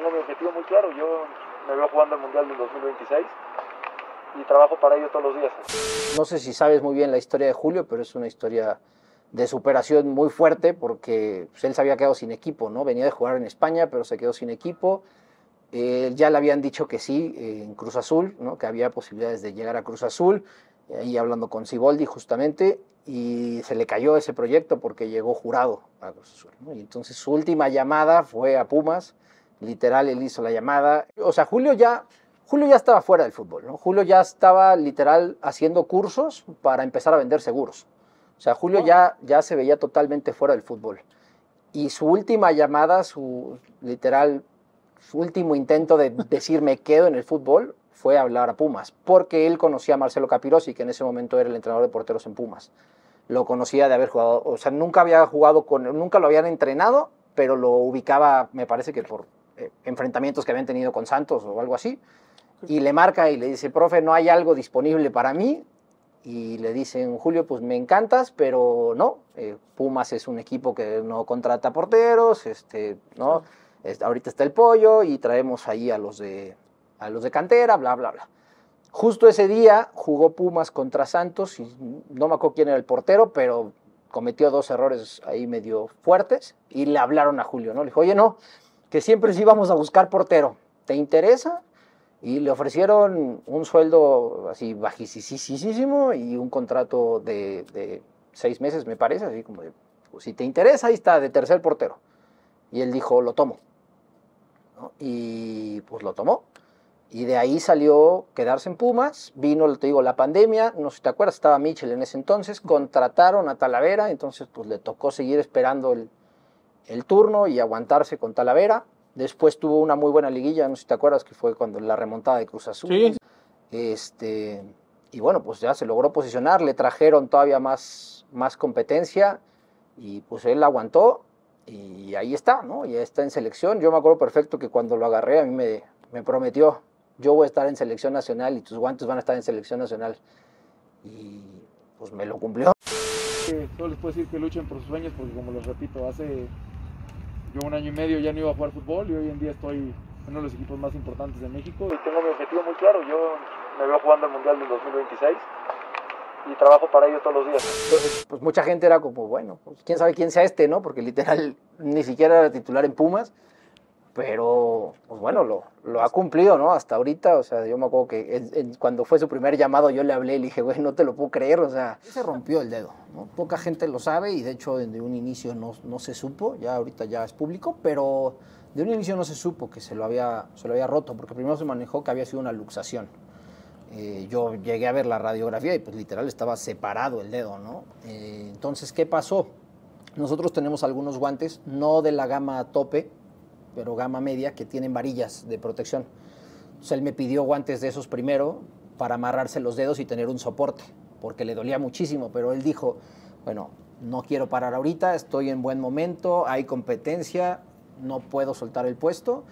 tengo mi objetivo muy claro. Yo me veo jugando el Mundial del 2026 y trabajo para ello todos los días. No sé si sabes muy bien la historia de Julio, pero es una historia de superación muy fuerte porque pues, él se había quedado sin equipo, ¿no? Venía de jugar en España, pero se quedó sin equipo. Eh, ya le habían dicho que sí eh, en Cruz Azul, ¿no? que había posibilidades de llegar a Cruz Azul, ahí hablando con Siboldi justamente, y se le cayó ese proyecto porque llegó jurado a Cruz Azul. ¿no? Y entonces su última llamada fue a Pumas, literal, él hizo la llamada. O sea, Julio ya, Julio ya estaba fuera del fútbol, ¿no? Julio ya estaba literal haciendo cursos para empezar a vender seguros. O sea, Julio ya, ya se veía totalmente fuera del fútbol. Y su última llamada, su literal, su último intento de decir me quedo en el fútbol fue hablar a Pumas, porque él conocía a Marcelo Capirosi, que en ese momento era el entrenador de porteros en Pumas. Lo conocía de haber jugado, o sea, nunca había jugado con, nunca lo habían entrenado, pero lo ubicaba, me parece que por enfrentamientos que habían tenido con Santos o algo así. Y le marca y le dice, profe, no hay algo disponible para mí, y le dicen, Julio, pues me encantas, pero no, eh, Pumas es un equipo que no contrata porteros, este, ¿no? ahorita está el pollo y traemos ahí a los, de, a los de cantera, bla, bla, bla. Justo ese día jugó Pumas contra Santos y no me acuerdo quién era el portero, pero cometió dos errores ahí medio fuertes y le hablaron a Julio, ¿no? Le dijo, oye, no, que siempre sí vamos a buscar portero, ¿te interesa? y le ofrecieron un sueldo así bajísimo y un contrato de, seis meses, me parece, así como de, pues, si te interesa, ahí está, de tercer portero. Y él dijo, lo tomo. Y pues lo tomó. Y de ahí salió quedarse en Pumas, vino, te digo, la pandemia, no sé si te acuerdas, estaba Mitchell en ese entonces, contrataron a Talavera, entonces pues le tocó seguir esperando el, el turno y aguantarse con Talavera Después tuvo una muy buena liguilla, no sé si te acuerdas, que fue cuando la remontada de Cruz Azul. Sí. Este, y bueno, pues ya se logró posicionar, le trajeron todavía más, más competencia y pues él aguantó y ahí está, ¿no? Ya está en selección. Yo me acuerdo perfecto que cuando lo agarré a mí me, me prometió, yo voy a estar en selección nacional y tus guantes van a estar en selección nacional. Y pues me lo cumplió. Solo les puedo decir que luchen por sus sueños porque como les repito, hace yo un año y medio ya no iba a jugar fútbol y hoy en día estoy en uno de los equipos más importantes de México y tengo mi objetivo muy claro. Yo me veo jugando el Mundial del 2026 y trabajo para ello todos los días. Entonces, pues mucha gente era como, bueno, pues quién sabe quién sea este, ¿no? Porque literal ni siquiera era titular en Pumas pero pues bueno, lo, ha cumplido, ¿no? Hasta ahorita, o sea, yo me acuerdo que cuando fue su primer llamado yo le hablé y le dije, güey, no te lo puedo creer, o sea, se rompió el dedo, ¿no? Poca gente lo sabe y de hecho desde un inicio no, no se supo, ya ahorita ya es público, pero de un inicio no se supo que se lo había, se lo había roto, porque primero se manejó que había sido una luxación. Eh, yo llegué a ver la radiografía y pues literal estaba separado el dedo, ¿no? Eh, entonces, ¿qué pasó? Nosotros tenemos algunos guantes, no de la gama tope, pero gama media, que tienen varillas de protección. Entonces él me pidió guantes de esos primero para amarrarse los dedos y tener un soporte, porque le dolía muchísimo, pero él dijo, bueno, no quiero parar ahorita, estoy en buen momento, hay competencia, no puedo soltar el puesto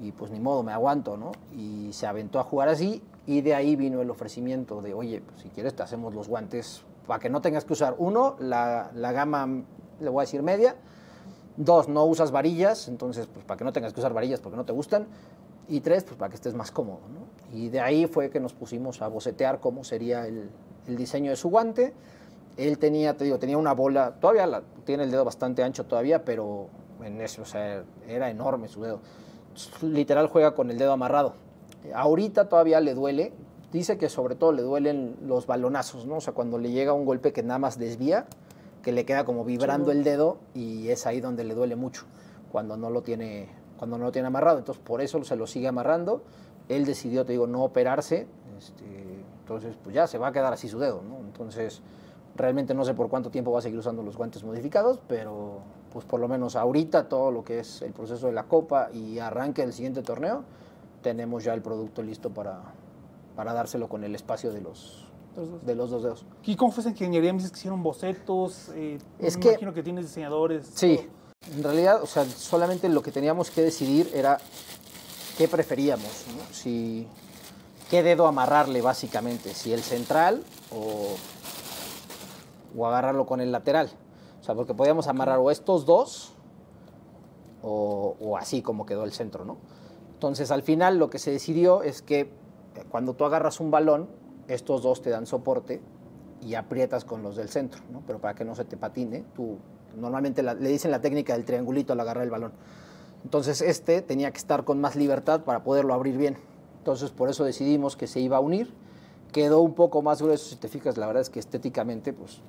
y pues ni modo, me aguanto, ¿no? Y se aventó a jugar así y de ahí vino el ofrecimiento de, oye, pues, si quieres te hacemos los guantes para que no tengas que usar, uno, la, la gama, le voy a decir media, Dos, no usas varillas, entonces, pues para que no tengas que usar varillas porque no te gustan. Y tres, pues para que estés más cómodo. Y de ahí fue que nos pusimos a bocetear cómo sería el, el, diseño de su guante. Él tenía, te digo, tenía una bola, todavía la, tiene el dedo bastante ancho todavía, pero en eso, o sea, era enorme su dedo. Literal juega con el dedo amarrado. Ahorita todavía le duele, dice que sobre todo le duelen los balonazos, ¿no? O sea, cuando le llega un golpe que nada más desvía, que le queda como vibrando el dedo y es ahí donde le duele mucho cuando no lo tiene cuando no lo tiene amarrado. Entonces por eso se lo sigue amarrando. Él decidió te digo no operarse. Este, entonces pues ya se va a quedar así su dedo ¿no? entonces realmente no sé por cuánto tiempo va a seguir usando los guantes modificados pero pues por lo menos ahorita todo lo que es el proceso de la copa y arranque del siguiente torneo tenemos ya el producto listo para para dárselo con el espacio de los de los dos dedos. ¿Y cómo fue esa ingeniería? Me dices que hicieron bocetos, eh, es me que, imagino que tienes diseñadores. Sí, en realidad, o sea, solamente lo que teníamos que decidir era qué preferíamos, ¿no? si, qué dedo amarrarle básicamente, si el central o, o agarrarlo con el lateral. O sea, porque podíamos amarrar o estos dos o, o así como quedó el centro, ¿no? Entonces al final lo que se decidió es que eh, cuando tú agarras un balón, estos dos te dan soporte y aprietas con los del centro, ¿no? Pero para que no se te patine, tú normalmente la- le dicen la técnica del triangulito al agarrar el balón. Entonces este tenía que estar con más libertad para poderlo abrir bien. Entonces por eso decidimos que se iba a unir. Quedó un poco más grueso, si te fijas, la verdad es que estéticamente pues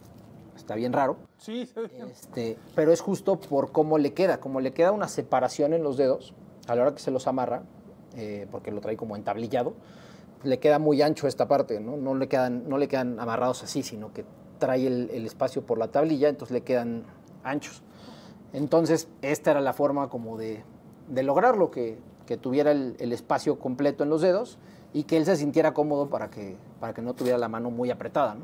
está bien raro. Sí. Este, pero es justo por cómo le queda, como le queda una separación en los dedos a la hora que se los amarra, eh, porque lo trae como entablillado, le queda muy ancho esta parte, ¿no? No le quedan, no le quedan amarrados así, sino que trae el, el espacio por la tablilla, entonces le quedan anchos. Entonces, esta era la forma como de, de lograrlo, que, que tuviera el, espacio completo en los dedos y que él se sintiera cómodo para que, para que no tuviera la mano muy apretada.